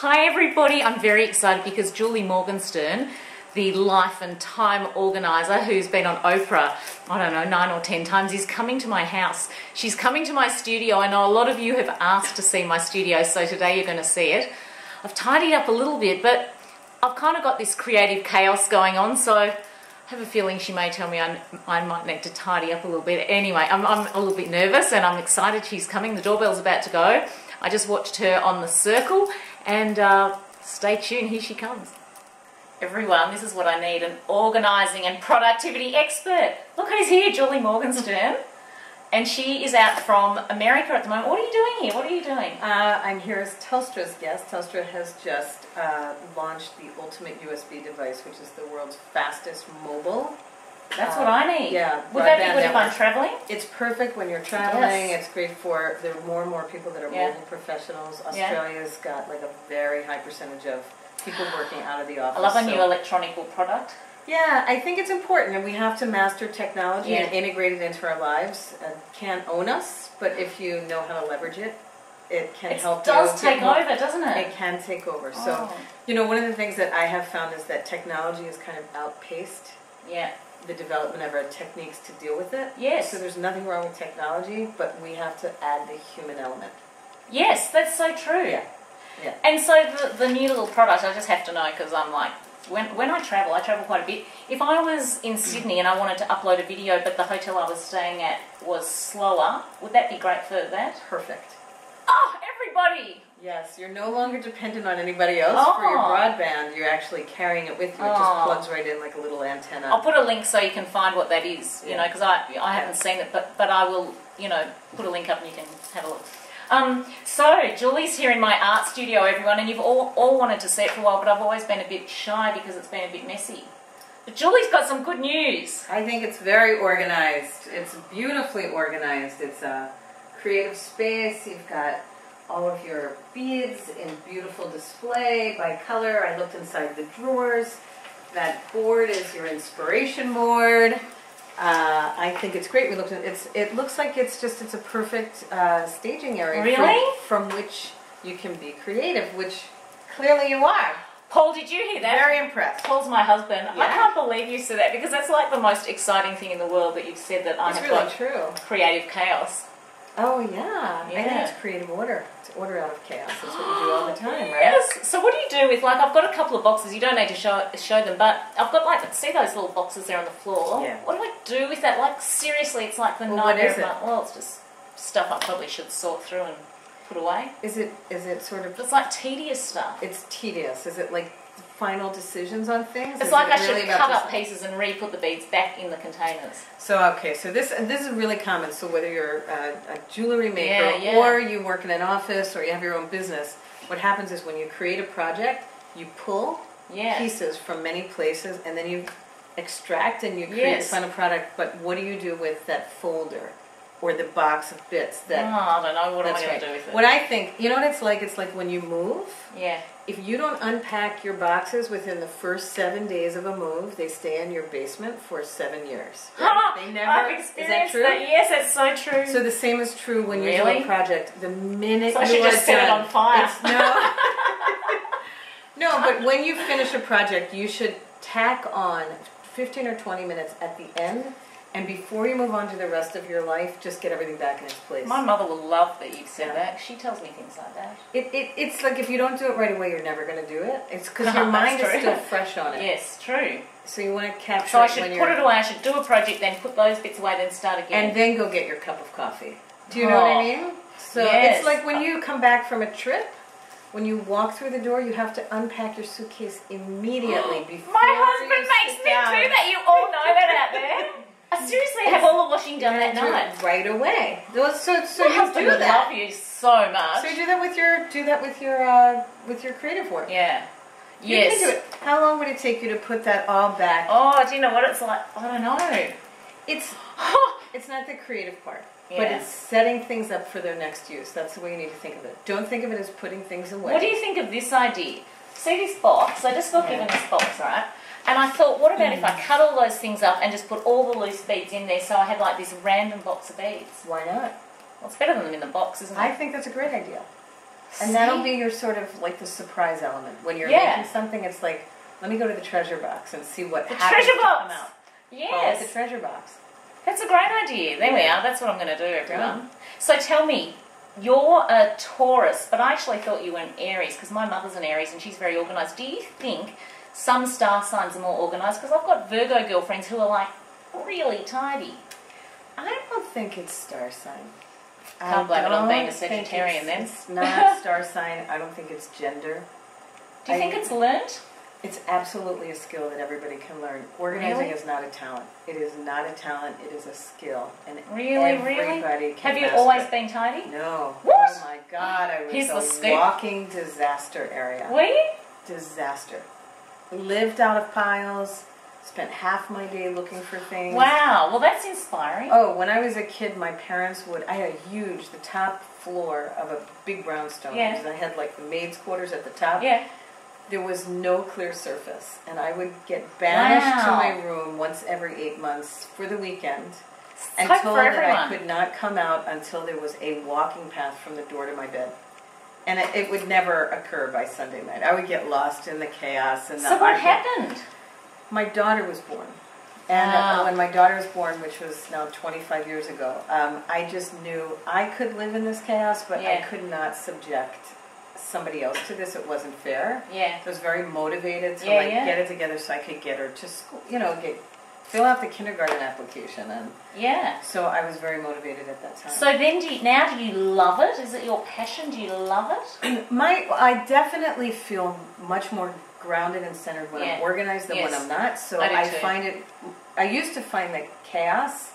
Hi everybody, I'm very excited because Julie Morgenstern, the life and time organizer who's been on Oprah, I don't know, nine or ten times, is coming to my house. She's coming to my studio. I know a lot of you have asked to see my studio, so today you're going to see it. I've tidied up a little bit, but I've kind of got this creative chaos going on, so I have a feeling she may tell me I, I might need to tidy up a little bit. Anyway, I'm, I'm a little bit nervous and I'm excited she's coming. The doorbell's about to go. I just watched her on the circle and uh, stay tuned, here she comes. Everyone, this is what I need an organising and productivity expert. Look who's here, Julie Morgenstern. and she is out from America at the moment. What are you doing here? What are you doing? Uh, I'm here as Telstra's guest. Telstra has just uh, launched the ultimate USB device, which is the world's fastest mobile that's uh, what I need. Yeah. Would that be good if I'm traveling? It's perfect when you're traveling. Yes. It's great for there are more and more people that are yeah. mobile professionals. Australia's yeah. got like a very high percentage of people working out of the office. I love a so. new electronic product. Yeah, I think it's important, and we have to master technology yeah. and integrate it into our lives. It can't own us, but if you know how to leverage it, it can it help It does take over, doesn't it? It can take over. Oh. So, you know, one of the things that I have found is that technology is kind of outpaced yeah the development of our techniques to deal with it. Yes. So there's nothing wrong with technology, but we have to add the human element. Yes, that's so true. Yeah. Yeah. And so the, the new little product, I just have to know because I'm like, when, when I travel, I travel quite a bit. If I was in mm. Sydney and I wanted to upload a video, but the hotel I was staying at was slower, would that be great for that? Perfect. Oh, everybody! Yes, you're no longer dependent on anybody else oh. for your oh. broadband. You're actually carrying it with you. It just oh. plugs right in like a little antenna. I'll put a link so you can find what that is. You yeah. know, because I I haven't seen it, but but I will. You know, put a link up and you can have a look. Um, so Julie's here in my art studio, everyone, and you've all all wanted to see it for a while, but I've always been a bit shy because it's been a bit messy. But Julie's got some good news. I think it's very organized. It's beautifully organized. It's a creative space. You've got all of your beads in beautiful display by color. I looked inside the drawers. That board is your inspiration board. Uh, I think it's great. We looked at it's. It looks like it's just it's a perfect uh, staging area. Really? From, from which you can be creative, which clearly you are. Paul, did you hear that? Very impressed. Paul's my husband. Yeah. I can't believe you said that because that's like the most exciting thing in the world that you've said that I it's have really got true. creative chaos. Oh yeah. yeah. I think it's creative order. It's order out of chaos. That's what you do all the time, right? Yes. So what do you do with like I've got a couple of boxes. You don't need to show show them, but I've got like see those little boxes there on the floor. Yeah. What do I do with that? Like seriously, it's like the well, nightmare of my, well, it's just stuff I probably should sort through and put away. Is it is it sort of? It's like tedious stuff. It's tedious. Is it like final decisions on things? It's like it I really should cut up pieces and re-put the beads back in the containers. So okay, so this this is really common. So whether you're a, a jewelry maker yeah, yeah. or you work in an office or you have your own business, what happens is when you create a project, you pull yeah. pieces from many places and then you extract and you create yes. a final product. But what do you do with that folder? Or the box of bits that. Oh, I don't know. What am I going right. to do with it? What I think, you know what it's like? It's like when you move. Yeah. If you don't unpack your boxes within the first seven days of a move, they stay in your basement for seven years. Right? they never. I've experienced is that true? That. Yes, that's so true. So the same is true when really? you do a project. The minute so you I should just set it on fire. no. no, but when you finish a project, you should tack on 15 or 20 minutes at the end and before you move on to the rest of your life, just get everything back in its place. My mother will love that you've said yeah. that. She tells me things like that. It, it, it's like if you don't do it right away, you're never going to do it. It's because your mind is still fresh on it. Yes, true. So you want to capture. So I should put it away. I should do a project, then put those bits away, then start again, and then go get your cup of coffee. Do you know what I oh, mean? So yes. it's like when you come back from a trip. When you walk through the door, you have to unpack your suitcase immediately before. My husband makes me down. do that. You all know that out there. I seriously have all the washing done that night. Right away. So so My you husband do would that. love you so much. So you do that with your do that with your uh, with your creative work. Yeah. You yes. Can do it. How long would it take you to put that all back? Oh, do you know what it's like? I don't know. It's it's not the creative part. Yeah. But it's setting things up for their next use. That's the way you need to think of it. Don't think of it as putting things away. What do you think of this idea? See this box? I just got yeah. given this box, right? And I thought, what about mm. if I mm. cut all those things up and just put all the loose beads in there so I had like this random box of beads? Why not? Well, it's better than them in the box, isn't it? I think that's a great idea. And that'll be your sort of like the surprise element. When you're Yeah. making something, it's like, let me go to the treasure box and see what The happens treasure box. come out. Yes. the treasure box. That's a great idea. There we are. That's what I'm going to do, everyone. So tell me, you're a Taurus, but I actually thought you were an Aries because my mother's an Aries and she's very organised. Do you think some star signs are more organised? Because I've got Virgo girlfriends who are like really tidy. I don't think it's star sign. Can't I blame it on being a don't think Sagittarian it's, then. It's not star sign. I don't think it's gender. Do you I- think it's learnt? It's absolutely a skill that everybody can learn. Organizing Really? is not a talent. It is not a talent. It is a skill, and Really, really? Have you always it. been tidy? No. Oh what? Oh my God! I was a walking disaster area. Were you? Disaster. Lived out of piles. Spent half my day looking for things. Wow. Well, that's inspiring. Oh, when I was a kid, my parents would. I had a huge, the top floor of a big brownstone. Yeah. I had like the maids' quarters at the top. Yeah. There was no clear surface, and I would get banished to my room once every eight months for the weekend, and told that I could not come out until there was a walking path from the door to my bed. And it, it would never occur by Sunday night. I would get lost in the chaos. And the So what argument. happened? My daughter was born. And Wow. uh, when my daughter was born, which was now 25 years ago, um, I just knew I could live in this chaos, but I could not subject somebody else to this. It wasn't fair. Yeah. I was very motivated to Yeah, like yeah. get it together so I could get her to school, you know, get fill out the kindergarten application, and Yeah. so I was very motivated at that time. So then, do you, now do you love it? Is it your passion? Do you love it? My, I definitely feel much more grounded and centered when Yeah. I'm organized than when I'm not. So I I, find it. I used to find that chaos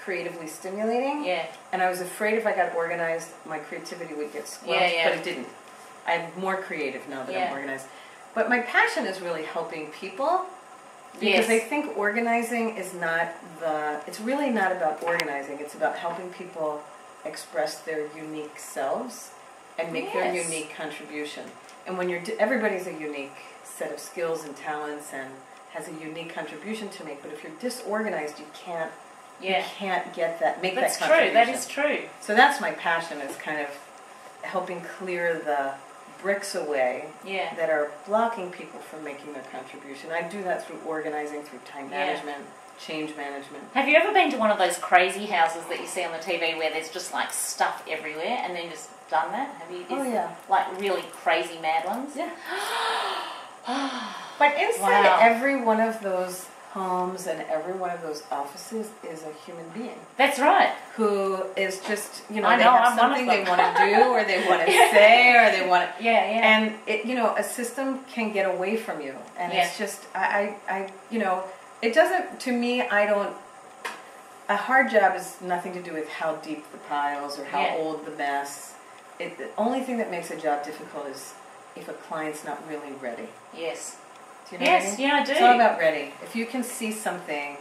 creatively stimulating, Yeah. and I was afraid if I got organized, my creativity would get squelched. Yeah, yeah. But it didn't. I'm more creative now that Yeah. I'm organized. But my passion is really helping people because Yes. I think organizing is not the. It's really not about organizing. It's about helping people express their unique selves and make their unique contribution. And when you're, everybody's a unique set of skills and talents and has a unique contribution to make. But if you're disorganized, you can't. Yeah. You can't get that. Make That's that true. That is true. So that's my passion. Is kind of helping clear the bricks away Yeah. that are blocking people from making their contribution. I do that through organizing, through time Yeah. management, change management. Have you ever been to one of those crazy houses that you see on the TV where there's just like stuff everywhere and then just done that? Have you? Oh, yeah. Like really crazy mad ones? Yeah. But inside Wow. every one of those homes and every one of those offices is a human being That's right. who is just, you know, I they know, have I'm something they want to do or they want to say or they want to. Yeah, yeah. And it, you know, a system can get away from you, and Yeah. it's just, I, I, I, you know, it doesn't. To me, I don't. A hard job is nothing to do with how deep the piles or how Yeah. old the mess. It, the only thing that makes a job difficult is if a client's not really ready. yes. Do you know what I Yes, mean? yeah, I do. It's all about ready. If you can see something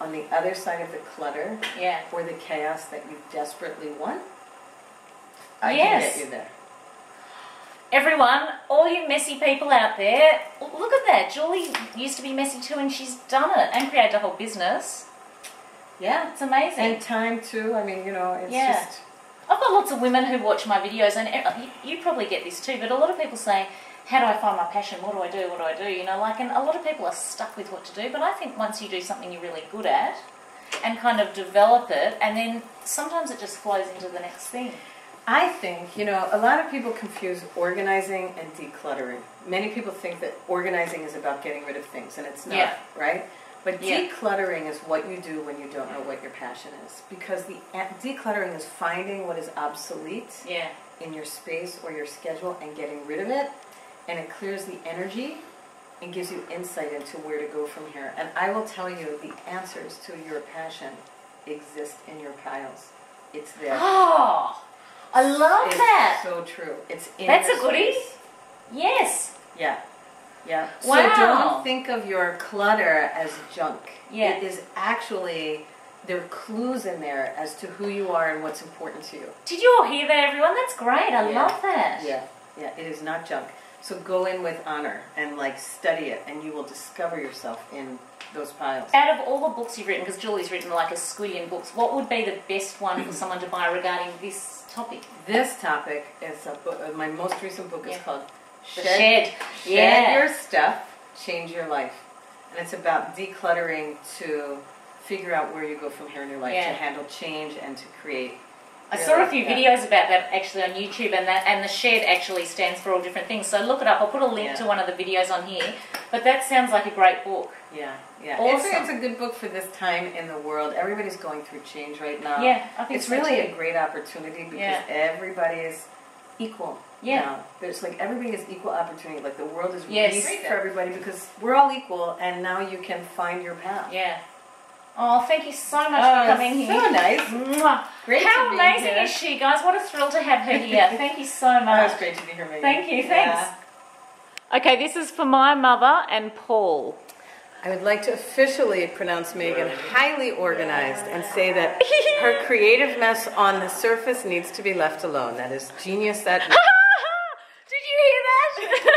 on the other side of the clutter yeah. or the chaos that you desperately want, I Yes. can get you there. Everyone, all you messy people out there, look at that. Julie used to be messy too and she's done it and created a whole business. Yeah. It's amazing. And time too. I mean, you know, it's Yeah. just. I've got lots of women who watch my videos, and you probably get this too. But a lot of people say, "How do I find my passion? What do I do? What do I do?" You know, like, and a lot of people are stuck with what to do. But I think once you do something you're really good at, and kind of develop it, and then sometimes it just flows into the next thing. I think, you know, a lot of people confuse organizing and decluttering. Many people think that organizing is about getting rid of things, and it's not, Yeah. right? But Yeah. decluttering is what you do when you don't know what your passion is. Because the decluttering is finding what is obsolete Yeah, in your space or your schedule and getting rid of it, and it clears the energy and gives you insight into where to go from here. And I will tell you, the answers to your passion exist in your piles. It's there. Oh, I love It's that. so true. It's in That's a goodie. space. Yes. Yeah. Yeah. Wow. So don't think of your clutter as junk. Yeah. It is actually there are clues in there as to who you are and what's important to you. Did you all hear that, everyone? That's great. I Yeah. love that. Yeah. Yeah. It is not junk. So go in with honor and like study it, and you will discover yourself in those piles. Out of all the books you've written, because Julie's written like a squillion books, what would be the best one for someone to buy regarding this topic? This topic is a book. My most recent book is Yeah. called The Shed, Shed. Shed Yeah. Your Stuff, Change Your Life, and it's about decluttering to figure out where you go from here in your life Yeah. to handle change and to create. I saw a few yeah. videos about that actually on YouTube, and that and the shed actually stands for all different things. So look it up. I'll put a link Yeah. to one of the videos on here. But that sounds like a great book. Yeah, yeah. Awesome. It's, it's a good book for this time in the world. Everybody's going through change right now. Yeah, I think It's so really too. a great opportunity because Yeah. everybody is equal. Yeah. Now. There's like everybody has equal opportunity. Like the world is Yes. released for everybody because we're all equal, and now you can find your path. Yeah. Oh, thank you so much Oh, for coming so here. nice. Mwah. Great How to be amazing here. is she, guys? What a thrill to have her here. Thank you so Oh, much. it's great to be here, Megan. Thank you, Yeah. thanks. Okay, this is for my mother and Paul. I would like to officially pronounce Megan highly organized and say that her creative mess on the surface needs to be left alone. That is genius. That. Did you hear that